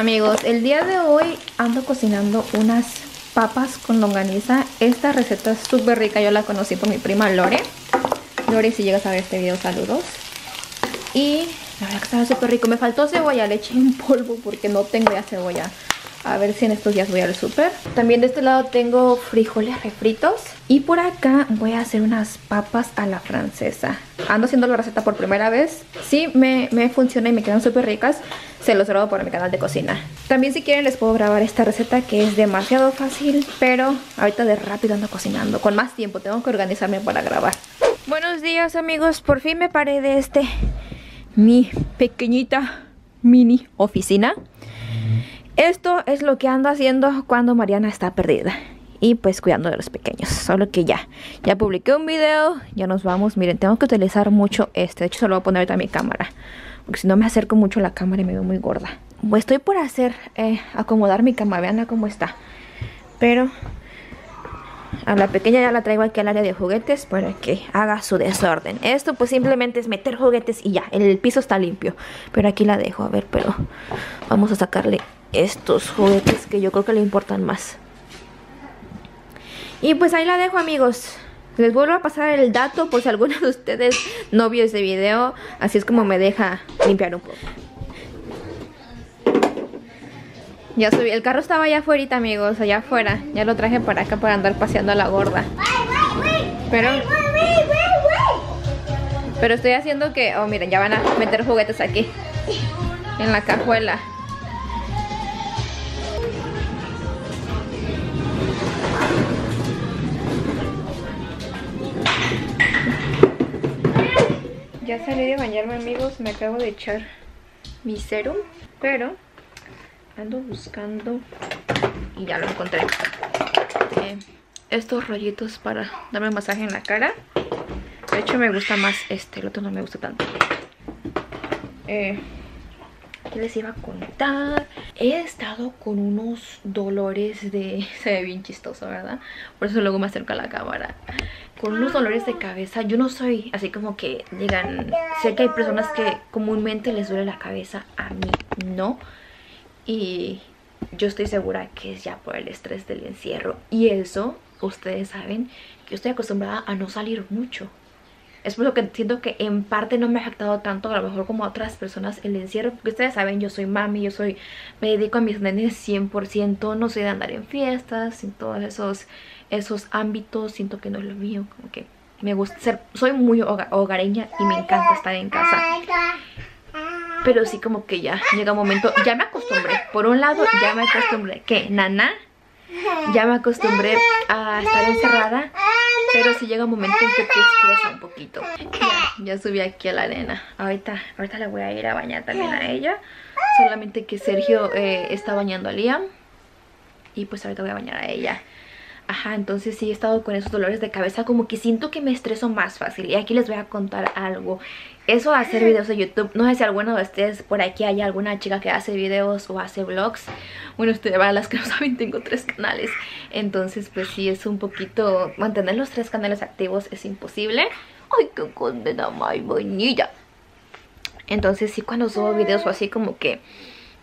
Amigos, el día de hoy ando cocinando unas papas con longaniza. Esta receta es súper rica, yo la conocí por mi prima Lore. Lore, si llegas a ver este video, saludos. Y la verdad que estaba súper rico. Me faltó cebolla, le eché en polvo porque no tengo ya cebolla. A ver si en estos días voy al súper. También de este lado tengo frijoles refritos. Y por acá voy a hacer unas papas a la francesa. Ando haciendo la receta por primera vez. Sí, me, me funciona y me quedan súper ricas. Se los grabo por mi canal de cocina. También si quieren les puedo grabar esta receta que es demasiado fácil. Pero ahorita de rápido ando cocinando. Con más tiempo tengo que organizarme para grabar. Buenos días amigos. Por fin me paré de este... Mi pequeñita mini oficina. Esto es lo que ando haciendo cuando Mariana está perdida. Y pues cuidando de los pequeños. Solo que ya, ya publiqué un video, ya nos vamos. Miren, tengo que utilizar mucho este. De hecho, se lo voy a poner ahorita a mi cámara. Porque si no me acerco mucho a la cámara y me veo muy gorda. Pues estoy por hacer, eh, acomodar mi cama. Vean cómo está. Pero a la pequeña ya la traigo aquí al área de juguetes para que haga su desorden. Esto pues simplemente es meter juguetes y ya, el piso está limpio. Pero aquí la dejo, a ver, pero vamos a sacarle estos juguetes que yo creo que le importan más. Y pues ahí la dejo amigos. Les vuelvo a pasar el dato por si alguno de ustedes no vio ese video. Así es como me deja limpiar un poco. Ya subí. El carro estaba allá afuera, amigos. Allá afuera. Ya lo traje para acá para andar paseando a la gorda. Pero... Pero estoy haciendo que... Oh, miren, ya van a meter juguetes aquí. En la cajuela. Ya salí de bañarme amigos, me acabo de echar mi serum, pero ando buscando y ya lo encontré. Eh, estos rollitos para darme masaje en la cara. De hecho me gusta más este, el otro no me gusta tanto. Eh, ¿Qué les iba a contar? He estado con unos dolores de... Se ve bien chistoso, ¿verdad? Por eso luego me acerco a la cámara con unos dolores de cabeza. Yo no soy así como que digan, sé que hay personas que comúnmente les duele la cabeza, a mí no. Y yo estoy segura que es ya por el estrés del encierro. Y eso, ustedes saben, que yo estoy acostumbrada a no salir mucho. Es por lo que siento que en parte no me ha afectado tanto a lo mejor como a otras personas el encierro. Porque ustedes saben, yo soy mami, yo soy, me dedico a mis nenes 100%. No soy de andar en fiestas, sin todos esos esos ámbitos, siento que no es lo mío, como que me gusta ser, soy muy hogareña y me encanta estar en casa. Pero sí como que ya llega un momento, ya me acostumbré, por un lado ya me acostumbré, que nana, ya me acostumbré a estar encerrada, pero sí llega un momento en que te estresa un poquito. Ya, subí aquí a la arena, ahorita, ahorita le voy a ir a bañar también a ella, solamente que Sergio eh, está bañando a Liam. Y pues ahorita voy a bañar a ella. Ajá, entonces sí he estado con esos dolores de cabeza Como que siento que me estreso más fácil. Y aquí les voy a contar algo. Eso de hacer videos de YouTube No sé si alguno de ustedes por aquí hay alguna chica que hace videos o hace vlogs. Bueno, ustedes para las que no saben tengo tres canales. Entonces pues sí es un poquito Mantener los tres canales activos es imposible. Ay, qué condena más bonita Entonces sí cuando subo videos o así como que...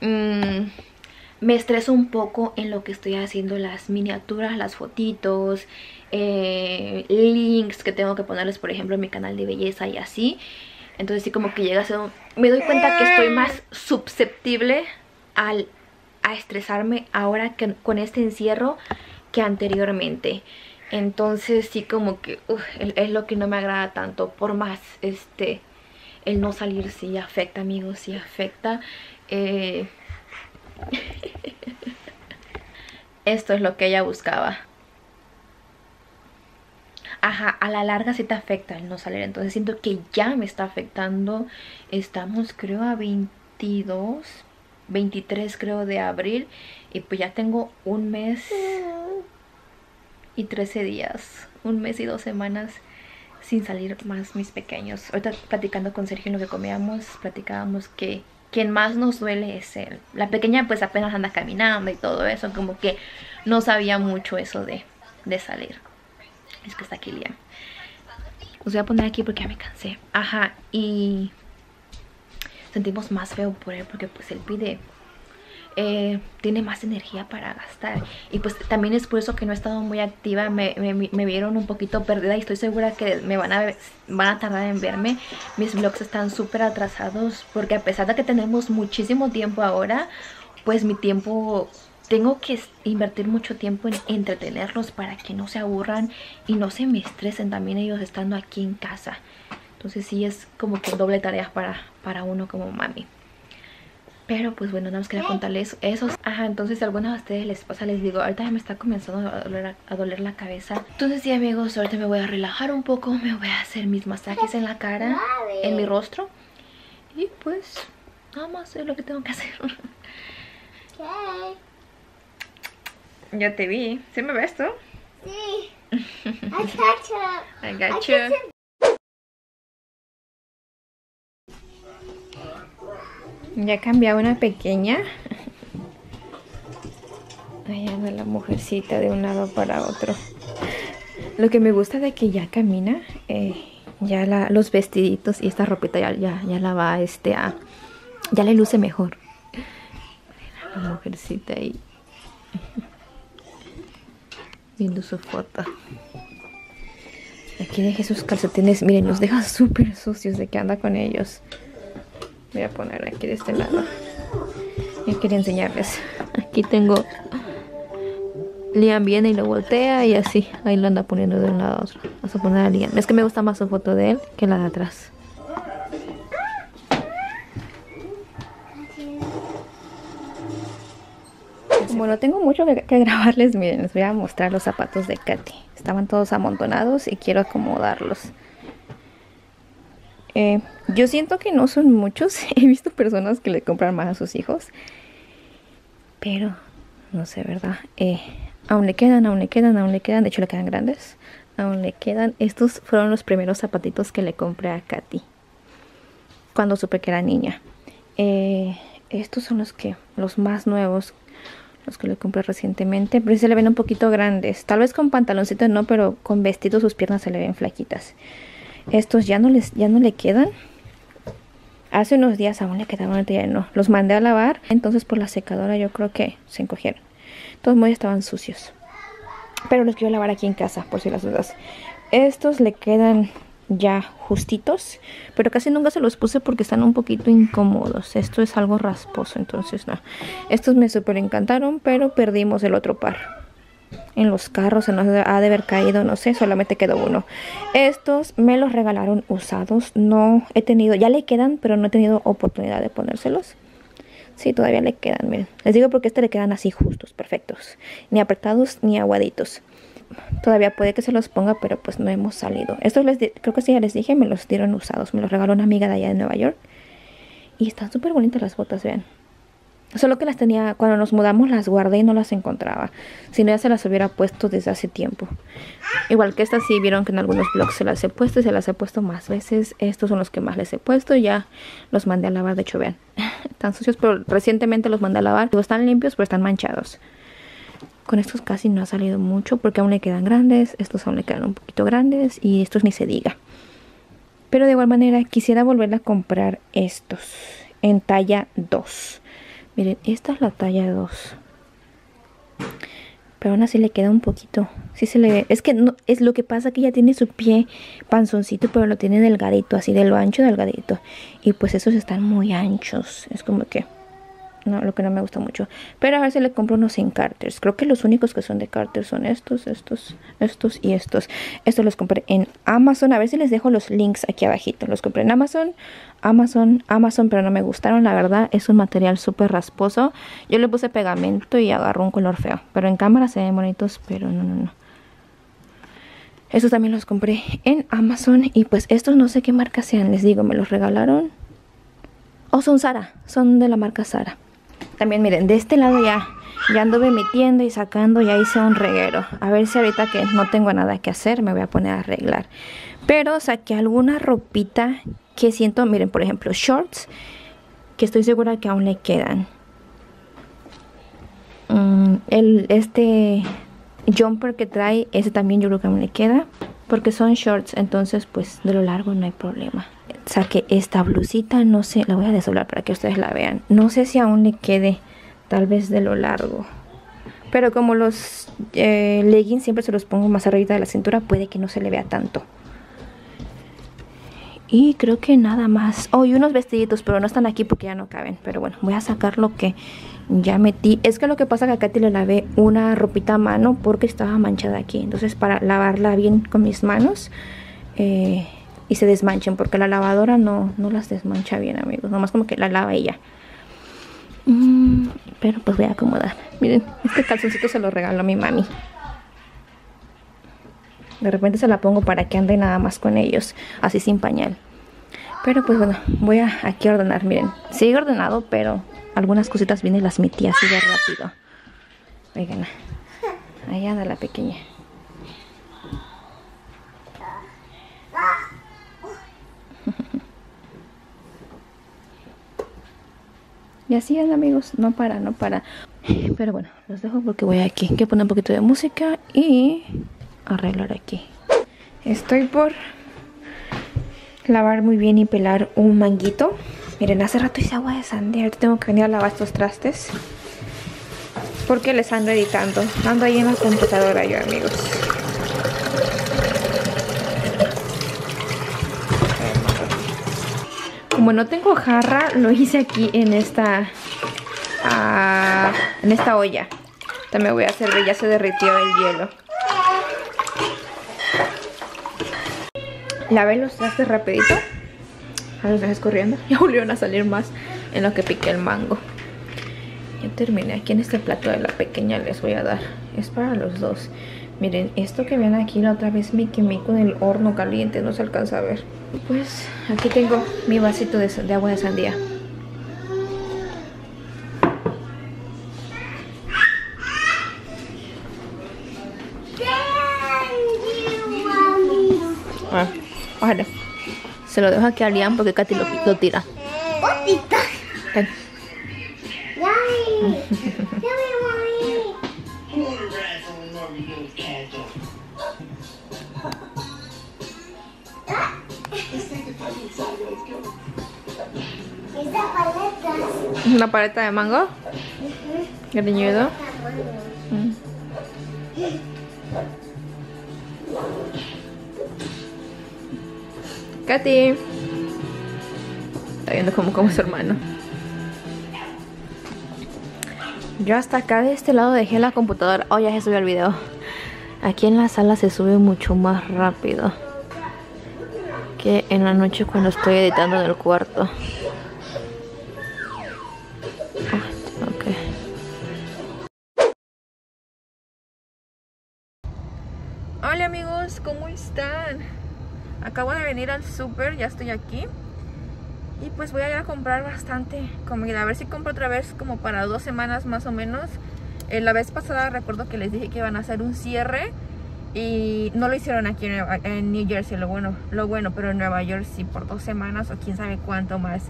Mmm, me estreso un poco en lo que estoy haciendo las miniaturas, las fotitos, eh, links que tengo que ponerles por ejemplo en mi canal de belleza y así. Entonces sí como que llega a ser Me doy cuenta que estoy más susceptible al, a estresarme ahora que, con este encierro que anteriormente. Entonces sí como que es lo que no me agrada tanto. Por más este el no salir sí afecta amigos, sí afecta. Eh, Esto es lo que ella buscaba. Ajá, a la larga sí te afecta el no salir. Entonces siento que ya me está afectando. Estamos creo a 22, 23 creo de abril. Y pues ya tengo un mes y 13 días. Un mes y dos semanas sin salir más mis pequeños. Ahorita platicando con Sergio en lo que comíamos, platicábamos que quien más nos duele es él. La pequeña pues apenas anda caminando y todo eso, como que no sabía mucho eso de, salir. Es que está aquí Liam. Los voy a poner aquí porque ya me cansé. Ajá, y sentimos más feo por él porque pues él pide eh, tiene más energía para gastar. Y pues también es por eso que no he estado muy activa, me, me, vieron un poquito perdida y estoy segura que me van a, van a tardar en verme. Mis vlogs están súper atrasados porque a pesar de que tenemos muchísimo tiempo ahora, pues mi tiempo tengo que invertir mucho tiempo en entretenerlos para que no se aburran y no se me estresen también ellos estando aquí en casa. Entonces sí es como que doble tarea para, para uno como mami. Pero pues bueno, nada más quería contarles eso. Ajá, entonces si a alguna de ustedes les pasa, les digo, ahorita ya me está comenzando a doler, a doler la cabeza. Entonces sí amigos, ahorita me voy a relajar un poco, me voy a hacer mis masajes en la cara, en mi rostro. Y pues nada más es lo que tengo que hacer. Ya te vi. ¿Sí me ves tú? Sí. I got you. I got you. Ya cambiado una pequeña. Ahí anda la mujercita de un lado para otro. Lo que me gusta de que ya camina, eh, ya los vestiditos y esta ropita ya, ya, la va este, a... Ya le luce mejor. La mujercita ahí. Viendo su foto. Aquí dejé sus calcetines. Miren, los deja súper sucios de que anda con ellos. Voy a poner aquí de este lado. Yo quería enseñarles. Aquí tengo... Liam viene y lo voltea y así. Ahí lo anda poniendo de un lado a otro. Vamos a poner a Liam. Es que me gusta más su foto de él que la de atrás. Bueno, tengo mucho que, grabarles. Miren, les voy a mostrar los zapatos de Katy. Estaban todos amontonados y quiero acomodarlos. Eh, yo siento que no son muchos. He visto personas que le compran más a sus hijos. Pero, no sé, ¿verdad? Eh, aún le quedan, aún le quedan, aún le quedan. De hecho, le quedan grandes. Aún le quedan. Estos fueron los primeros zapatitos que le compré a Katy. Cuando supe que era niña. Eh, estos son los que, los más nuevos. Los que le compré recientemente. Pero se le ven un poquito grandes. Tal vez con pantaloncitos no, pero con vestidos sus piernas se le ven flaquitas. Estos ya no, les, ya no le quedan. Hace unos días aún le quedaban ya no. Los mandé a lavar, entonces por la secadora yo creo que se encogieron. Todos muy estaban sucios. Pero los quiero lavar aquí en casa, por si las dudas. Estos le quedan ya justitos, pero casi nunca se los puse porque están un poquito incómodos. Esto es algo rasposo, entonces no. Estos me super encantaron, pero perdimos el otro par en los carros, se nos ha de haber caído, no sé, solamente quedó uno. Estos me los regalaron usados, no he tenido, ya le quedan, pero no he tenido oportunidad de ponérselos. Sí, todavía le quedan, miren. Les digo porque este le quedan así justos, perfectos. Ni apretados ni aguaditos. Todavía puede que se los ponga, pero pues no hemos salido. Estos les creo que sí ya les dije, me los dieron usados. Me los regaló una amiga de allá de Nueva York. Y están súper bonitas las botas, vean. Solo que las tenía, cuando nos mudamos las guardé y no las encontraba. Si no ya se las hubiera puesto desde hace tiempo. Igual que estas sí vieron que en algunos blogs se las he puesto y se las he puesto más veces. Estos son los que más les he puesto ya los mandé a lavar. De hecho, vean, están sucios, pero recientemente los mandé a lavar. Están limpios, pero están manchados. Con estos casi no ha salido mucho porque aún le quedan grandes. Estos aún le quedan un poquito grandes y estos ni se diga. Pero de igual manera quisiera volver a comprar estos en talla 2 Miren, esta es la talla 2. Pero aún así le queda un poquito. Sí se le ve. Es que no, es lo que pasa que ya tiene su pie panzoncito, pero lo tiene delgadito, así de lo ancho delgadito. Y pues esos están muy anchos. Es como que no, lo que no me gusta mucho. Pero a ver si le compro unos en Carters. Creo que los únicos que son de Carter son estos, estos, estos y estos. Estos los compré en Amazon. A ver si les dejo los links aquí abajito. Los compré en Amazon, Amazon, Amazon, pero no me gustaron. La verdad es un material súper rasposo. Yo le puse pegamento y agarró un color feo. Pero en cámara se ven bonitos, pero no, no, no. Estos también los compré en Amazon. Y pues estos no sé qué marca sean. Les digo, me los regalaron. O son Sara. Son de la marca Sara. También miren, de este lado ya, ya anduve metiendo y sacando, ya hice un reguero. A ver si ahorita que no tengo nada que hacer me voy a poner a arreglar. Pero saqué alguna ropita que siento, miren, por ejemplo, shorts, que estoy segura que aún le quedan. Mm, el, este jumper que trae, ese también yo creo que aún le queda. Porque son shorts, entonces pues de lo largo no hay problema saqué esta blusita, no sé, la voy a desoblar para que ustedes la vean. No sé si aún le quede tal vez de lo largo. Pero como los eh, leggings siempre se los pongo más arriba de la cintura, puede que no se le vea tanto. Y creo que nada más. Oh, y unos vestiditos, pero no están aquí porque ya no caben. Pero bueno, voy a sacar lo que ya metí. Es que lo que pasa es que a Katy le lavé una ropita a mano porque estaba manchada aquí. Entonces para lavarla bien con mis manos eh, y se desmanchen. Porque la lavadora no, no las desmancha bien, amigos. Nomás como que la lava ella. Mm, pero pues voy a acomodar. Miren, este calzoncito se lo regaló a mi mami. De repente se la pongo para que ande nada más con ellos, así sin pañal. Pero pues bueno, voy a aquí a ordenar, miren. Sigue ordenado, pero algunas cositas vienen las metí así de rápido. Oigan, ahí anda la pequeña. Y así es amigos, no para, no para. Pero bueno, los dejo porque voy aquí. Quiero poner un poquito de música y arreglar aquí. Estoy por lavar muy bien y pelar un manguito. Miren, hace rato hice agua de sandía. Ahorita tengo que venir a lavar estos trastes. Porque les ando editando. Ando ahí en la computadora yo, amigos. Como no tengo jarra, lo hice aquí en esta... Ah, en esta olla. También voy a hacer, ya se derritió el hielo. lavé los trastes rapidito. A los trajes corriendo. Ya volvieron a salir más en lo que piqué el mango. Ya terminé. Aquí en este plato de la pequeña les voy a dar. Es para los dos. Miren, esto que ven aquí la otra vez me quemé con el horno caliente. No se alcanza a ver. Pues aquí tengo mi vasito de, de agua de sandía. Ah. Ojalá. Se lo dejo aquí a Liam porque Katy lo, lo tira. Ven. ¿Una paleta de mango? ¿Cariñudo? Mm. Katy. Está viendo como, como su hermano. Yo hasta acá de este lado dejé la computadora. Oh, ya se subió el video. Aquí en la sala se sube mucho más rápido. Que en la noche cuando estoy editando en el cuarto. Hola amigos, ¿cómo están? Acabo de venir al súper, ya estoy aquí. Y pues voy a ir a comprar bastante comida. A ver si compro otra vez como para dos semanas más o menos. Eh, la vez pasada recuerdo que les dije que iban a hacer un cierre. Y no lo hicieron aquí en, New Jersey, lo bueno, lo bueno, pero en Nueva York sí, por dos semanas o quién sabe cuánto más.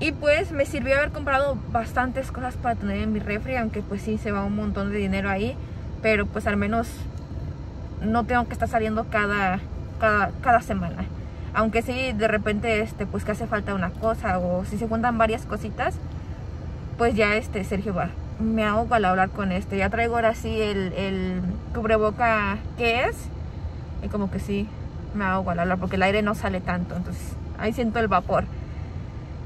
Y pues me sirvió haber comprado bastantes cosas para tener en mi refri, aunque pues sí se va un montón de dinero ahí. Pero pues al menos no tengo que estar saliendo cada, cada, semana. Aunque si de repente, este, pues que hace falta una cosa o si se juntan varias cositas, pues ya este Sergio va. Me hago al hablar con este. Ya traigo ahora sí el, el cubreboca que es. Y como que sí, me hago al hablar porque el aire no sale tanto. Entonces ahí siento el vapor.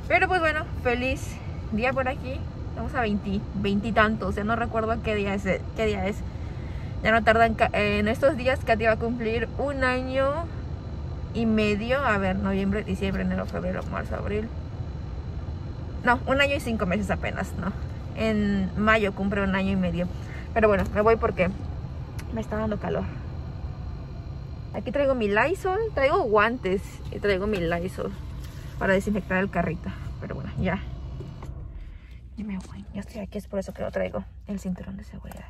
Pero pues bueno, feliz día por aquí. Vamos a 20, 20 y tantos. Ya no recuerdo qué día es. Qué día es. Ya no tardan en estos días Katy va a cumplir un año y medio. A ver, noviembre, diciembre, enero, febrero, marzo, abril. No, un año y cinco meses apenas, ¿no? En mayo cumple un año y medio. Pero bueno, me voy porque me está dando calor. Aquí traigo mi Lysol, traigo guantes y traigo mi Lysol para desinfectar el carrito. Pero bueno, ya. Ya me voy. Ya estoy aquí, es por eso que lo traigo. El cinturón de seguridad.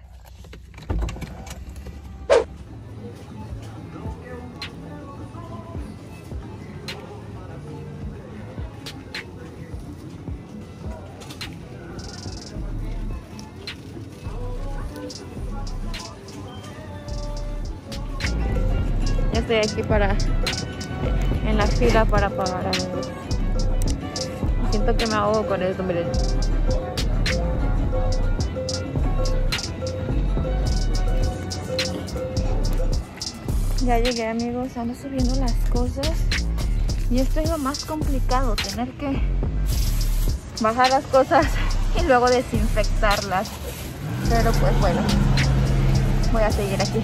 estoy aquí para en la fila para pagar amigos. Siento que me ahogo con esto, miren. Ya llegué amigos, ando subiendo las cosas y esto es lo más complicado, tener que bajar las cosas y luego desinfectarlas. Pero pues bueno, voy a seguir aquí.